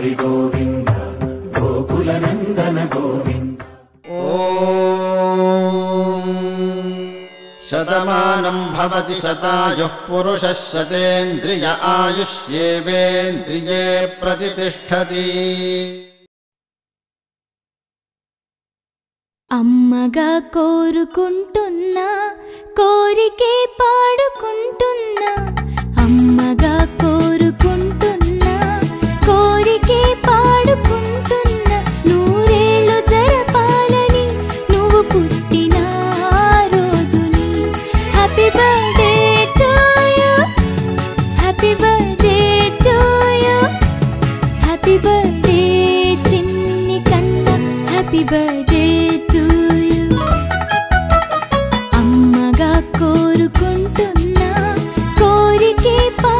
హరి గోవింద. గోకుల నందన గోవింద శతమానం భవతి శతాయుః పురుషः శతేంద్రియ ఆయుష్యేవేంద్రియే ప్రతిష్టతి. అమ్మగా కోరుకుంటున్నా అమ్మగా కోరుకుంటున్నా కోరికే పా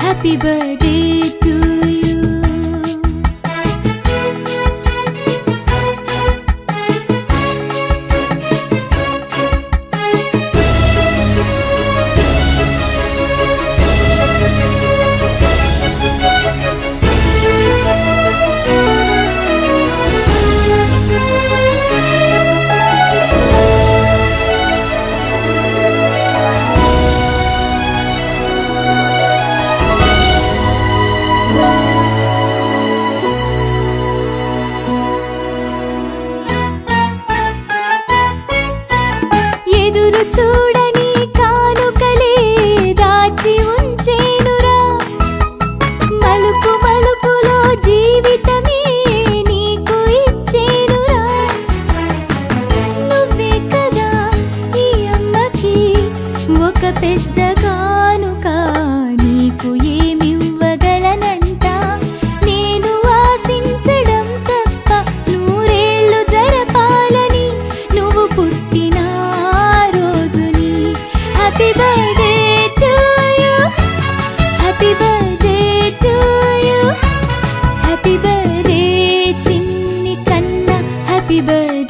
హ్యాపీ బర్త్డే ఒక పెద్ద కానుక. నీకు ఏమివ్వగలనంట? నేను ఆశించడం తప్ప నూరేళ్ళు జరపాలని నువ్వు పుట్టిన రోజుని happy birthday to you happy birthday to you happy birthday చిన్ని కన్నా. Happy birthday